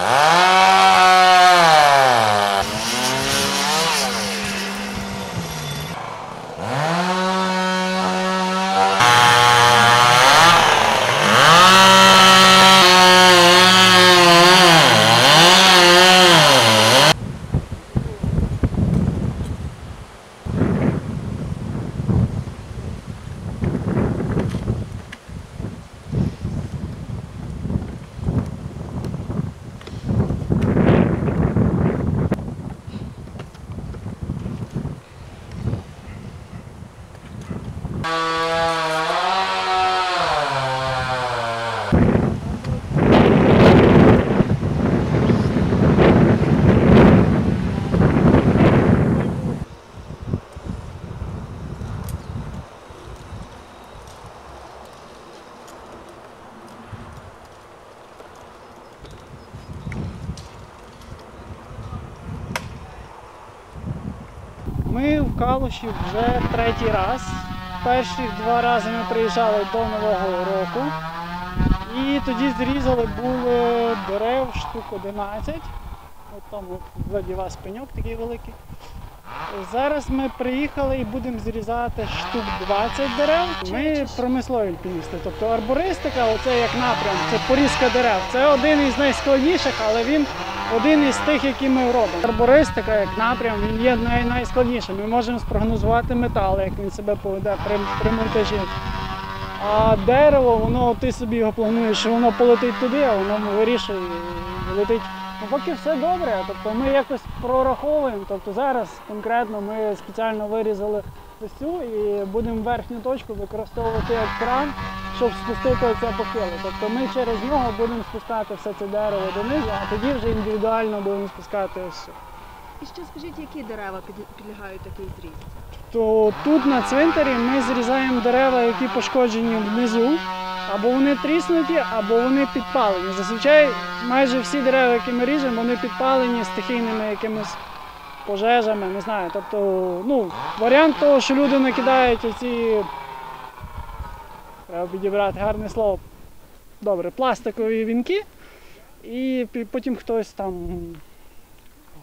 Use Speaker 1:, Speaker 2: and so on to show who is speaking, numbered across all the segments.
Speaker 1: Ah! Ми в Калуші вже третій раз. Перші два рази ми приїжджали до Нового року. І тоді зрізали було дерев штук 11. От там ззаді пеньок такий великий. Зараз ми приїхали і будемо зрізати штук 20 дерев. Ми промислові альпіністи. Тобто арбористика, оце як напрям, це порізка дерев. Це один із найскладніших, але він один із тих, які ми робимо. Арбористика як напрям, він є най- найскладнішим. Ми можемо спрогнозувати метал, як він себе поведе при, при монтажі. А дерево, воно ти собі його плануєш, що воно полетить туди, а воно вирішує летить. Ну, поки все добре, тобто ми якось прораховуємо. Тобто зараз конкретно ми спеціально вирізали ось цю і будемо верхню точку використовувати як кран, щоб спустити це похило. Тобто ми через нього будемо спускати все це дерево донизу, а тоді вже індивідуально будемо спускати ось.
Speaker 2: І ще скажіть, які дерева підлягають такий зріз?
Speaker 1: То тут на цвинтарі ми зрізаємо дерева, які пошкоджені внизу, або вони тріснуті, або вони підпалені. Зазвичай майже всі дерева, які ми ріжемо, вони підпалені стихійними якимись пожежами, не знаю. Тобто, ну, варіант того, що люди накидають оці, треба підібрати гарне слово, добре, пластикові вінки, і потім хтось там,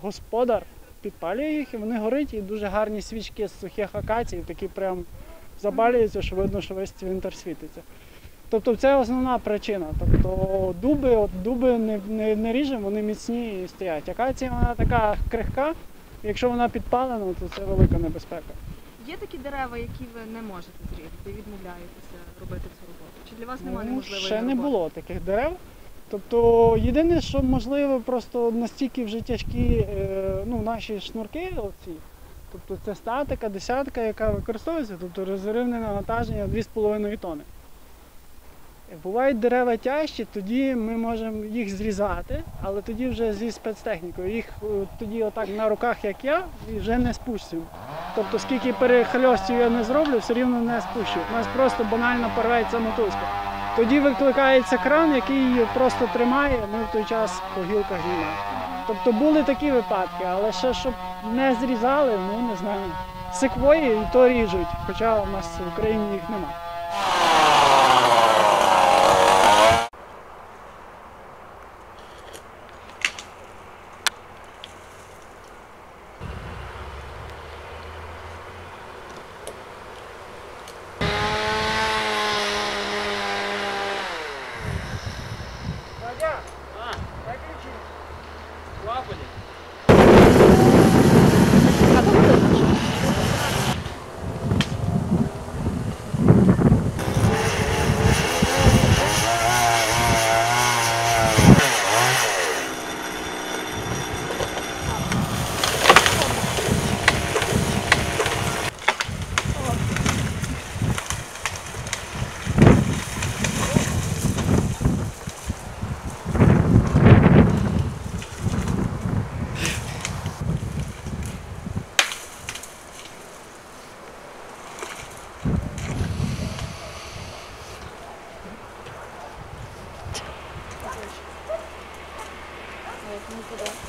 Speaker 1: господар, підпалює їх і вони горять, і дуже гарні свічки з сухих акацій, такі прям запалюються, що видно, що весь цвинтар світиться. Тобто це основна причина. Тобто дуби, от дуби не, не, не ріжемо, вони міцні і стоять. Акація вона така крихка, якщо вона підпалена, то це велика небезпека.
Speaker 2: Є такі дерева, які ви не можете зрізати і відмовляєтеся робити цю роботу? Чи для вас немає
Speaker 1: Ну,
Speaker 2: неможливої
Speaker 1: ще не було таких дерев. Тобто єдине, що можливо, просто настільки вже тяжкі е, ну, наші шнурки, оці, тобто це статика, десятка, яка використовується, тобто розривне навантаження 2,5 тонни. Бувають дерева тяжчі, тоді ми можемо їх зрізати, але тоді вже зі спецтехнікою. Їх е, тоді отак на руках, як я, вже не спустимо. Тобто скільки перехльостів я не зроблю, все рівно не спущу. У нас просто банально порветься мотузка. Тоді викликається кран, який її просто тримає, ми в той час по гілках знімаємо. Тобто були такі випадки, але ще щоб не зрізали, ну не знаю. Секвої і то ріжуть, хоча у нас в Україні їх немає. 그래.